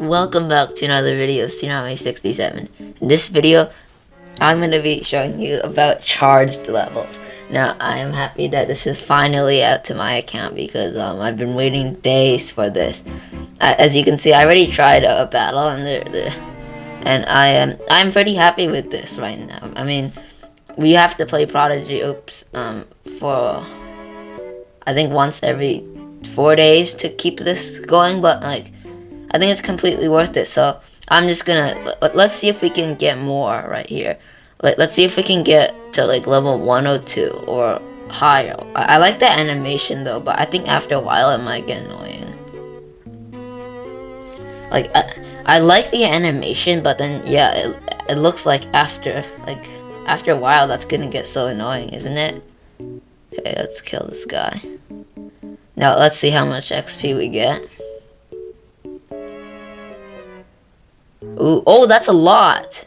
Welcome back to another video of Tsunami67. In this video, I'm going to be showing you about charged levels. Now, I am happy that this is finally out to my account because um, I've been waiting days for this. Uh, as you can see, I already tried a, battle and they're, and I am I'm pretty happy with this right now. I mean, we have to play Prodigy Oops um, for I think once every four days to keep this going, but like I think it's completely worth it. So I'm just gonna let's see if we can get more right here. Let, let's see if we can get to like level 102 or higher. I, I like the animation though, but I think after a while it might get annoying. Like I, I like the animation, but then yeah, it, it looks like after like after a while that's gonna get so annoying, isn't it? Okay, let's kill this guy. Now let's see how much XP we get. Ooh, oh, that's a lot.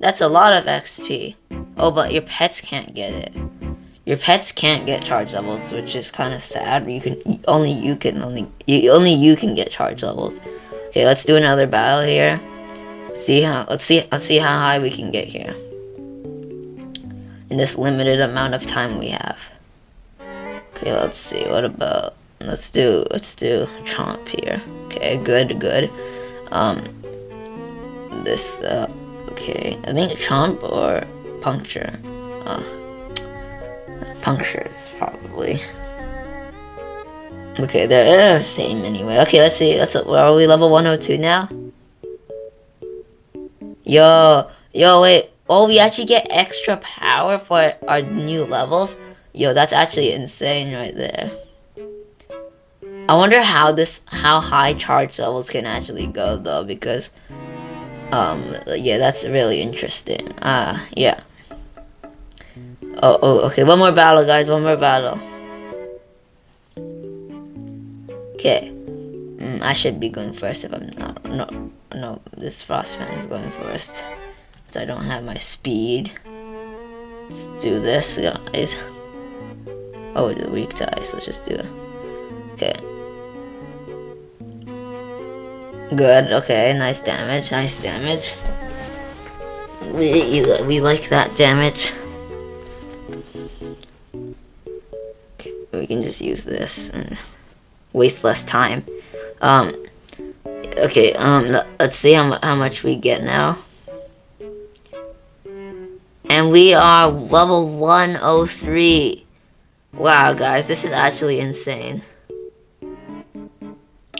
That's a lot of XP. Oh, but your pets can't get it. Your pets can't get charge levels, which is kind of sad. You can only you can only you, only you can get charge levels. Okay, let's do another battle here. See how let's see let's see how high we can get here. In this limited amount of time we have. Okay, let's see. What about let's do let's do chomp here. Okay, good, good. Um, this, uh, okay, I think chomp or puncture. Uh, punctures, probably. Okay, they're the same anyway. Okay, let's see. Let's, are we level 102 now? Yo, yo, wait. Oh, we actually get extra power for our new levels? Yo, that's actually insane right there. I wonder how this, how high charge levels can actually go though, because um, yeah, that's really interesting. Ah, uh, yeah. Oh, oh, okay. One more battle, guys. One more battle. Okay. Mm, I should be going first if I'm not. No, no. This Frostfang is going first. So I don't have my speed. Let's do this, guys. Oh, the weak ice. Let's just do it. Okay. Good, okay, nice damage, nice damage. We, we like that damage. Okay, we can just use this and waste less time. Um, okay, um, let's see how, how much we get now. And we are level 103. Wow, guys, this is actually insane.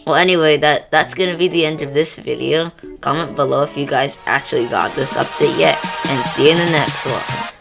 Well, anyway, that that's gonna be the end of this video. Comment below if you guys actually got this update yet, and see you in the next one.